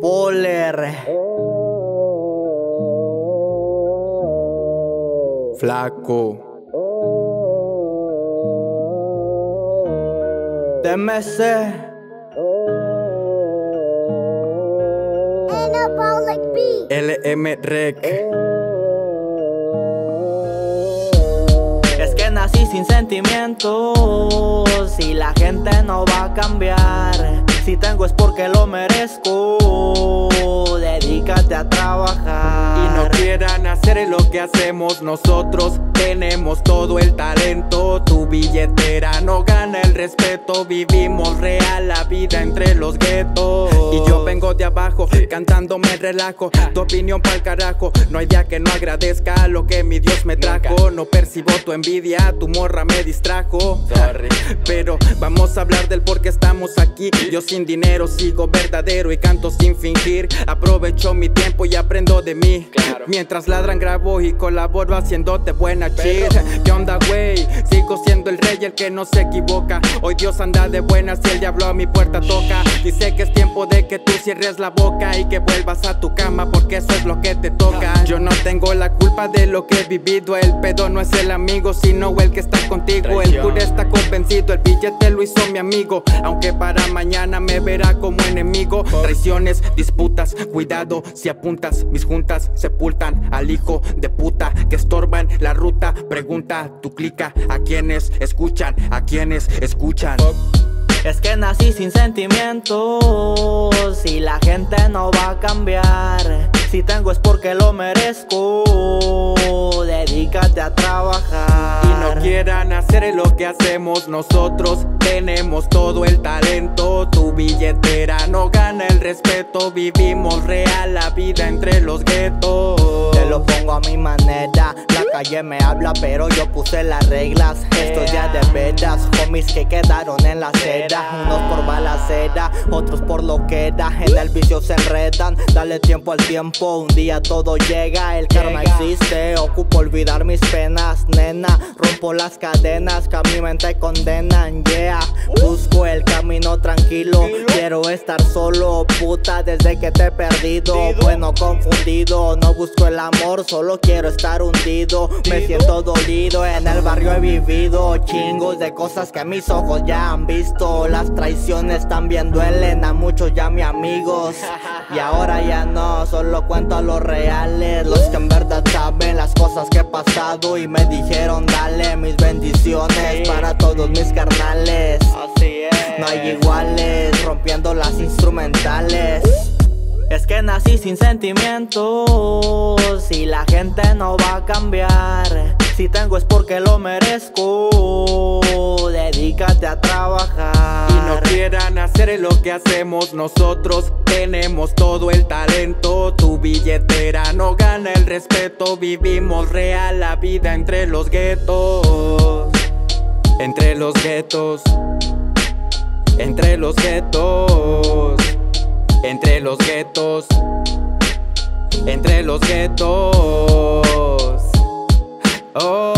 Poler. Flaco. TMC. Anabolic. LM Rec. Es que nací sin sentimientos y la gente no va a cambiar. Tengo es porque lo merezco. Dedícate a trabajar. Y no quieran hacer lo que hacemos nosotros. Tenemos todo el talento. Tu billetera no gana el respeto. Vivimos real la vida entre los guetos. Y yo vengo de abajo, cantando me relajo. Tu opinión pa'l carajo. No hay día que no agradezca lo que mi Dios me trajo. No percibo tu envidia, tu morra me distrajo. Pero vamos a hablar del por qué estamos aquí. Yo sin dinero sigo verdadero y canto sin fingir. Aprovecho mi tiempo y aprendo de mí. Mientras ladran grabo y colaboro haciéndote buena chis. ¿Qué onda, wey? Sigo siendo el rey, el que no se equivoca. Hoy Dios anda de buenas y el diablo a mi puerta toca. Dice que es tiempo de que tú cierres la boca y que vuelvas a tu cama porque eso es lo que te toca. Yo no tengo la culpa de lo que he vivido. El pedo no es el amigo, sino el que está contigo. El cura está convencido, el billete lo hizo mi amigo. Aunque para mañana me verá como enemigo. Traiciones, disputas, cuidado si apuntas. Mis juntas sepultan al hijo de puta que estorban la ruta. Pregunta, tu clica a quienes escuchan, a quienes escuchan. Es que nací sin sentimientos y la gente no va a cambiar. Si tengo es porque lo merezco. Dedícate a trabajar. Y no quieran hacer lo que hacemos nosotros. Tenemos todo el talento. Tu billetera no gana el respeto. Vivimos real la vida entre los guetos. Te lo pongo a mi manera. La calle me habla, pero yo puse las reglas. Estos días de veras, homies que quedaron en la acera. Unos por balacera, otros por lo que da. En el vicio se enredan. Dale tiempo al tiempo. Un día todo llega. El karma existe. Ocupo olvidar mis penas, nena. Rompo las cadenas que a mi mente condenan. Yeah, busco el camino tranquilo. Quiero estar solo, puta, desde que te he perdido. Bueno, confundido. No busco el amor, solo quiero estar hundido. Me siento dolido, en el barrio he vivido chingos de cosas que mis ojos ya han visto. Las traiciones también duelen a muchos ya mis amigos. Y ahora ya no, solo cuento a los reales. Los que en verdad saben las cosas que he pasado y me dijeron dale mis bendiciones para todos mis carnales. Así es. No hay iguales, rompiendo las instrumentales. Es que nací sin sentimientos y la gente no va a cambiar. Si tengo es porque lo merezco. Dedícate a trabajar. Y no quieran hacer lo que hacemos nosotros. Tenemos todo el talento. Tu billetera no gana el respeto. Vivimos real la vida entre los guetos. Entre los guetos. Entre los guetos. Entre los guetos. Entre los guetos. Oh.